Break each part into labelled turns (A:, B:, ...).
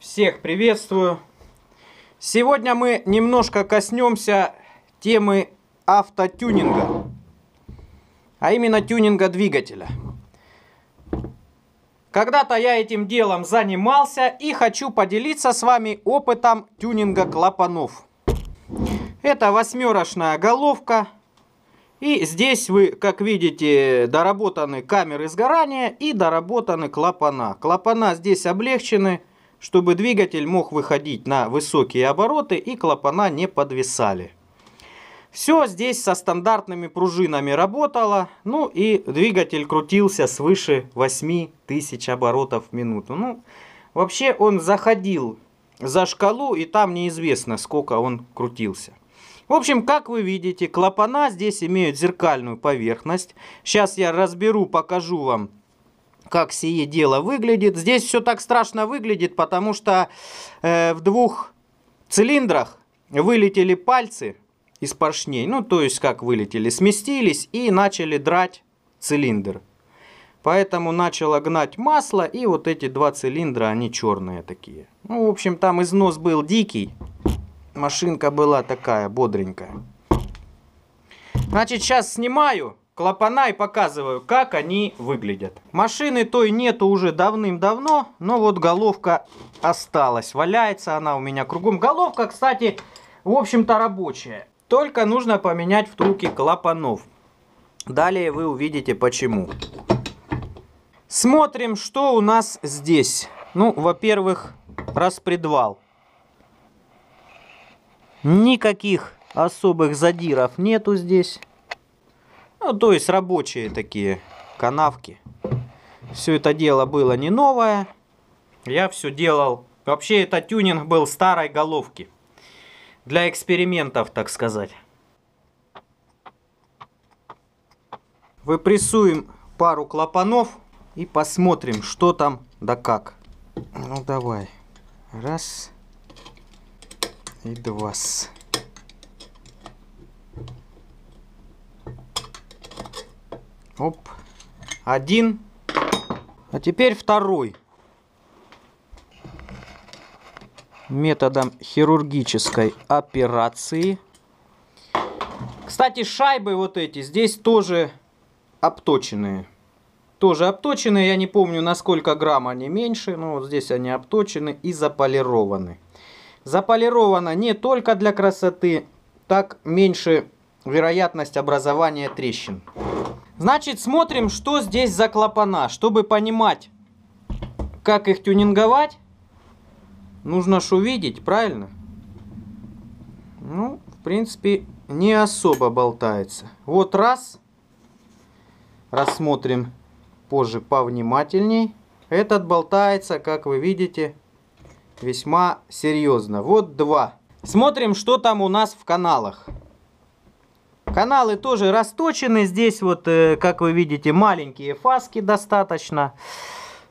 A: Всех приветствую. Сегодня мы немножко коснемся темы автотюнинга, а именно тюнинга двигателя. Когда-то я этим делом занимался и хочу поделиться с вами опытом тюнинга клапанов. Это восьмерочная головка. И здесь вы, как видите, доработаны камеры сгорания и доработаны клапана. Клапана здесь облегчены чтобы двигатель мог выходить на высокие обороты и клапана не подвисали. Все здесь со стандартными пружинами работало, ну и двигатель крутился свыше 8000 оборотов в минуту. Ну, вообще он заходил за шкалу и там неизвестно сколько он крутился. В общем, как вы видите, клапана здесь имеют зеркальную поверхность. Сейчас я разберу, покажу вам как сие дело выглядит. Здесь все так страшно выглядит, потому что э, в двух цилиндрах вылетели пальцы из поршней. Ну, то есть, как вылетели, сместились и начали драть цилиндр. Поэтому начало гнать масло, и вот эти два цилиндра, они черные такие. Ну, в общем, там износ был дикий. Машинка была такая, бодренькая. Значит, сейчас снимаю клапана и показываю, как они выглядят. Машины той нету уже давным-давно, но вот головка осталась. Валяется она у меня кругом. Головка, кстати, в общем-то рабочая. Только нужно поменять втулки клапанов. Далее вы увидите почему. Смотрим, что у нас здесь. Ну, во-первых, распредвал. Никаких особых задиров нету здесь. Ну, то есть рабочие такие канавки. Все это дело было не новое. Я все делал. Вообще это тюнинг был старой головки. Для экспериментов, так сказать. Выпрессуем пару клапанов и посмотрим, что там да как. Ну давай. Раз. И два. Оп. Один. А теперь второй. Методом хирургической операции. Кстати, шайбы вот эти здесь тоже обточенные. Тоже обточенные, я не помню на сколько грамм они меньше, но вот здесь они обточены и заполированы. Заполировано не только для красоты, так меньше вероятность образования трещин. Значит, смотрим, что здесь за клапана. Чтобы понимать, как их тюнинговать, нужно ж увидеть, правильно? Ну, в принципе, не особо болтается. Вот раз. Рассмотрим позже повнимательней. Этот болтается, как вы видите, весьма серьезно. Вот два. Смотрим, что там у нас в каналах. Каналы тоже расточены. Здесь вот, э, как вы видите, маленькие фаски достаточно.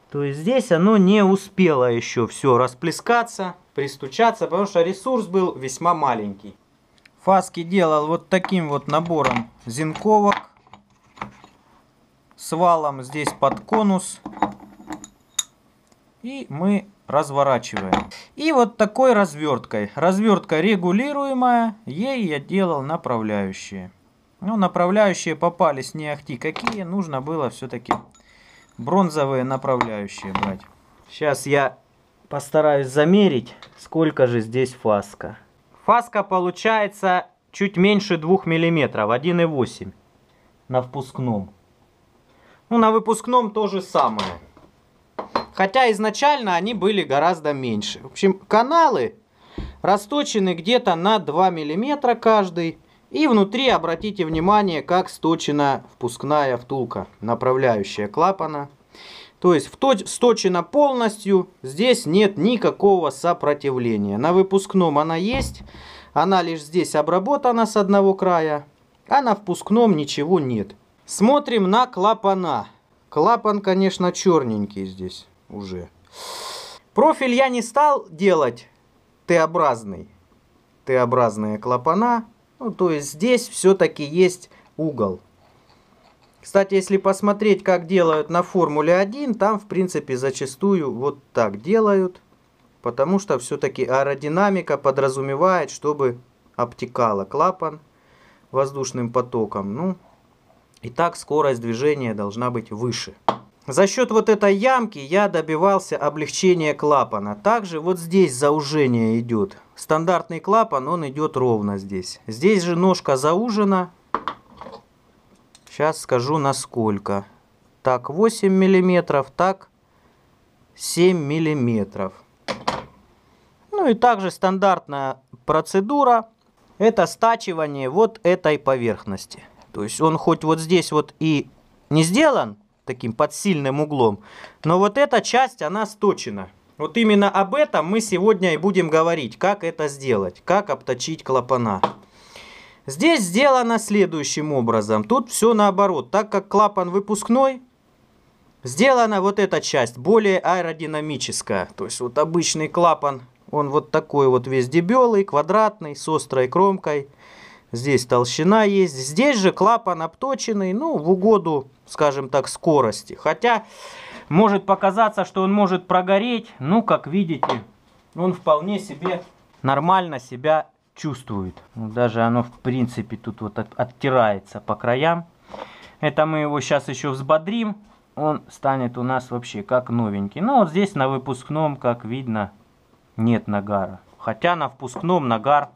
A: То есть здесь оно не успело еще все расплескаться, пристучаться, потому что ресурс был весьма маленький. Фаски делал вот таким вот набором зинковок. С валом здесь под конус. И мы разворачиваем. И вот такой разверткой. Развертка регулируемая, ей я делал направляющие. Ну, направляющие попались не ахти какие, нужно было все-таки бронзовые направляющие брать. Сейчас я постараюсь замерить, сколько же здесь фаска. Фаска получается чуть меньше 2 мм, 1,8 на впускном. Ну, на выпускном то же самое. Хотя изначально они были гораздо меньше. В общем, каналы расточены где-то на 2 мм каждый. И внутри обратите внимание, как сточена впускная втулка, направляющая клапана. То есть сточена полностью, здесь нет никакого сопротивления. На выпускном она есть, она лишь здесь обработана с одного края, а на впускном ничего нет. Смотрим на клапана. Клапан, конечно, черненький здесь уже. Профиль я не стал делать Т-образный. Т-образные клапана. Ну, то есть здесь все-таки есть угол. Кстати, если посмотреть, как делают на Формуле 1, там, в принципе, зачастую вот так делают. потому что все-таки аэродинамика подразумевает, чтобы обтекала клапан воздушным потоком. Ну, и так скорость движения должна быть выше. За счет вот этой ямки я добивался облегчения клапана. Также вот здесь заужение идет. Стандартный клапан, он идет ровно здесь. Здесь же ножка заужена. Сейчас скажу насколько. Так 8 миллиметров, так 7 миллиметров. Ну и также стандартная процедура. Это стачивание вот этой поверхности. То есть он хоть вот здесь вот и не сделан, таким под сильным углом. Но вот эта часть, она сточена. Вот именно об этом мы сегодня и будем говорить, как это сделать, как обточить клапана. Здесь сделано следующим образом. Тут все наоборот. Так как клапан выпускной, сделана вот эта часть более аэродинамическая. То есть вот обычный клапан, он вот такой вот весь дебелый, квадратный, с острой кромкой. Здесь толщина есть. Здесь же клапан обточенный, ну, в угоду скажем так, скорости. Хотя может показаться, что он может прогореть. Ну, как видите, он вполне себе нормально себя чувствует. Ну, даже оно, в принципе, тут вот оттирается по краям. Это мы его сейчас еще взбодрим. Он станет у нас вообще как новенький. Ну, вот здесь на выпускном, как видно, нет нагара. Хотя на впускном нагар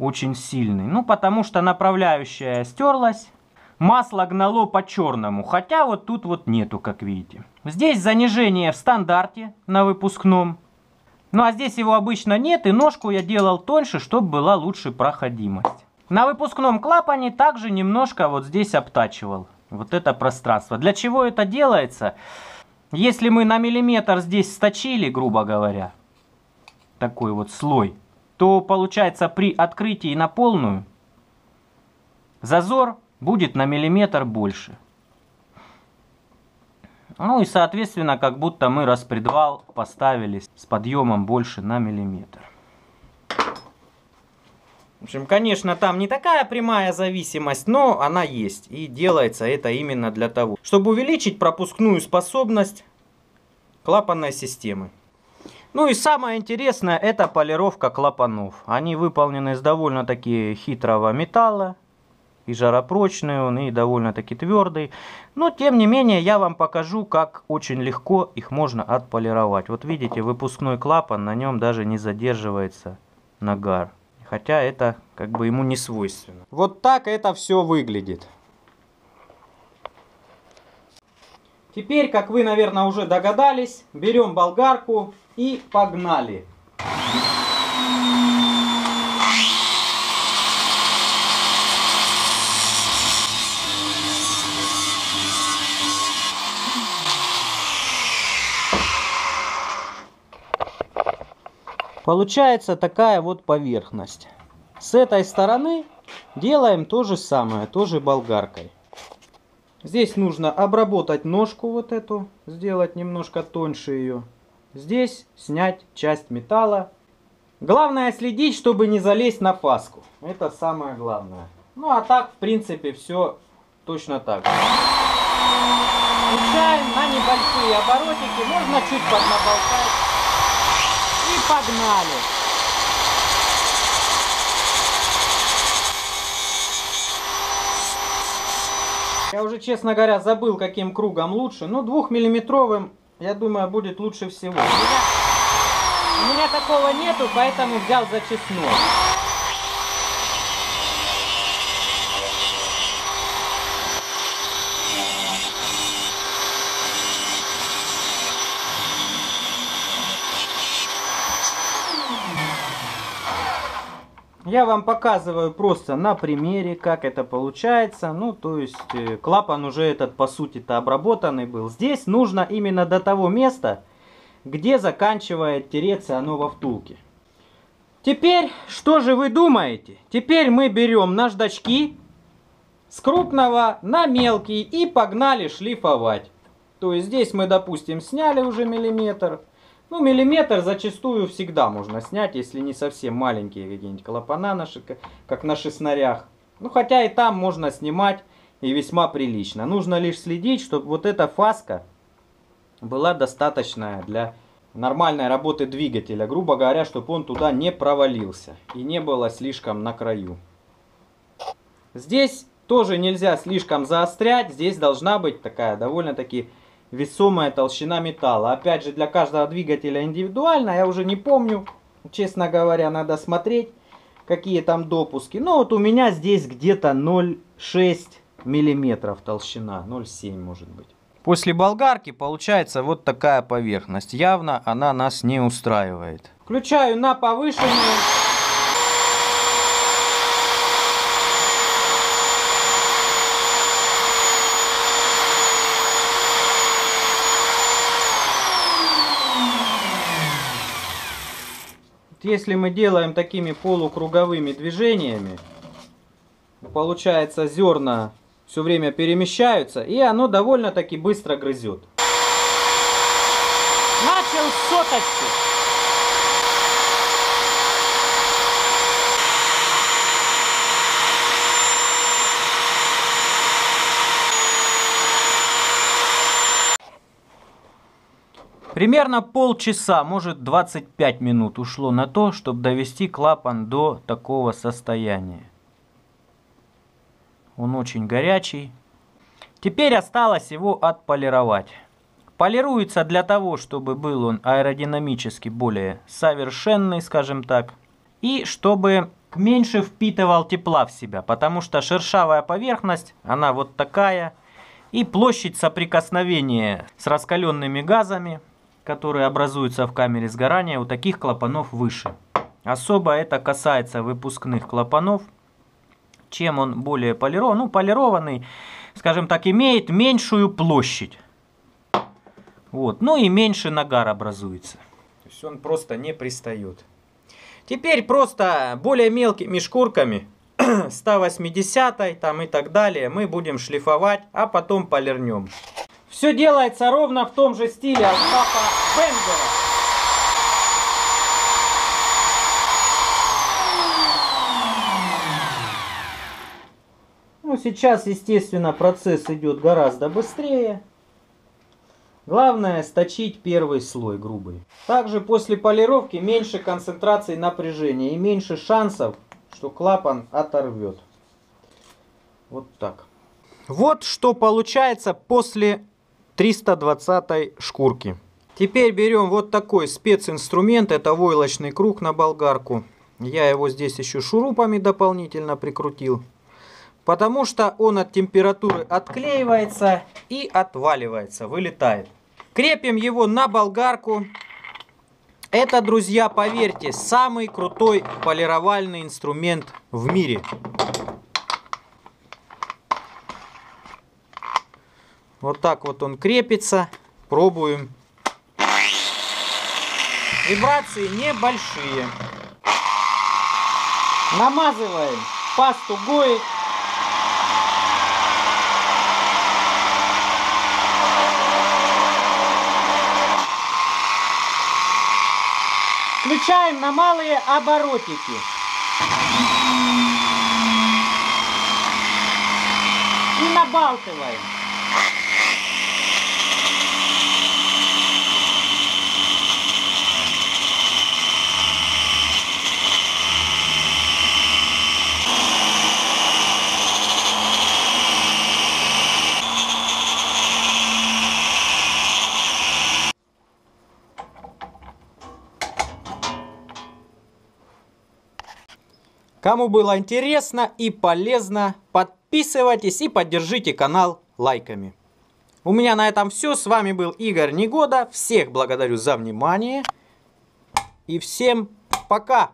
A: очень сильный. Ну, потому что направляющая стерлась. Масло гнало по черному, хотя вот тут вот нету, как видите. Здесь занижение в стандарте на выпускном. Ну а здесь его обычно нет, и ножку я делал тоньше, чтобы была лучше проходимость. На выпускном клапане также немножко вот здесь обтачивал вот это пространство. Для чего это делается? Если мы на миллиметр здесь сточили, грубо говоря, такой вот слой, то получается при открытии на полную зазор будет на миллиметр больше. Ну и соответственно, как будто мы распредвал поставили с подъемом больше на миллиметр. В общем, конечно, там не такая прямая зависимость, но она есть. И делается это именно для того, чтобы увеличить пропускную способность клапанной системы. Ну и самое интересное, это полировка клапанов. Они выполнены из довольно-таки хитрого металла и жаропрочный он, и довольно-таки твердый. Но, тем не менее, я вам покажу, как очень легко их можно отполировать. Вот видите, выпускной клапан, на нем даже не задерживается нагар. Хотя это как бы ему не свойственно. Вот так это все выглядит. Теперь, как вы, наверное, уже догадались, берем болгарку и погнали. Получается такая вот поверхность. С этой стороны делаем то же самое, тоже болгаркой. Здесь нужно обработать ножку вот эту, сделать немножко тоньше ее. Здесь снять часть металла. Главное следить, чтобы не залезть на фаску. Это самое главное. Ну а так, в принципе, все точно так же. Включаем на небольшие оборотики, можно чуть поднаболтать погнали! Я уже, честно говоря, забыл, каким кругом лучше. Ну, двухмиллиметровым, я думаю, будет лучше всего. У меня, такого нету, поэтому взял зачистной. Я вам показываю просто на примере, как это получается. Ну, то есть, э, клапан уже этот, по сути-то, обработанный был. Здесь нужно именно до того места, где заканчивает тереться оно во втулке. Теперь, что же вы думаете? Теперь мы берем наждачки с крупного на мелкий и погнали шлифовать. То есть, здесь мы, допустим, сняли уже миллиметр. Ну, миллиметр зачастую всегда можно снять, если не совсем маленькие какие-нибудь клапана, наши, как на шестнарях. Ну, хотя и там можно снимать и весьма прилично. Нужно лишь следить, чтобы вот эта фаска была достаточная для нормальной работы двигателя, грубо говоря, чтобы он туда не провалился и не было слишком на краю. Здесь тоже нельзя слишком заострять, здесь должна быть такая довольно-таки весомая толщина металла. Опять же, для каждого двигателя индивидуально, я уже не помню, честно говоря, надо смотреть, какие там допуски. Ну вот у меня здесь где-то 0,6 миллиметров толщина, 0,7 может быть. После болгарки получается вот такая поверхность. Явно она нас не устраивает. Включаю на повышенную. Если мы делаем такими полукруговыми движениями, получается зерна все время перемещаются, и оно довольно-таки быстро грызет. Начал с Примерно полчаса, может 25 минут ушло на то, чтобы довести клапан до такого состояния. Он очень горячий. Теперь осталось его отполировать. Полируется для того, чтобы был он аэродинамически более совершенный, скажем так. И чтобы меньше впитывал тепла в себя, потому что шершавая поверхность, она вот такая. И площадь соприкосновения с раскаленными газами, которые образуются в камере сгорания, у таких клапанов выше. Особо это касается выпускных клапанов – чем он более полирован, ну, полированный, скажем так, имеет меньшую площадь. Вот, ну и меньше нагар образуется. То есть он просто не пристает. Теперь просто более мелкими шкурками, 180 там и так далее, мы будем шлифовать, а потом полирнем. Все делается ровно в том же стиле Остапа Бендера. Ну, сейчас, естественно, процесс идет гораздо быстрее. Главное сточить первый слой грубый. Также после полировки меньше концентрации напряжения и меньше шансов, что клапан оторвет. Вот так. Вот что получается после 320 шкурки. Теперь берем вот такой специнструмент. Это войлочный круг на болгарку. Я его здесь еще шурупами дополнительно прикрутил потому что он от температуры отклеивается и отваливается, вылетает. Крепим его на болгарку. Это, друзья, поверьте, самый крутой полировальный инструмент в мире. Вот так вот он крепится. Пробуем. Вибрации небольшие. Намазываем пасту Гои Включаем на малые оборотики. И набалтываем. Кому было интересно и полезно, подписывайтесь и поддержите канал лайками. У меня на этом все. С вами был Игорь Негода. Всех благодарю за внимание. И всем пока!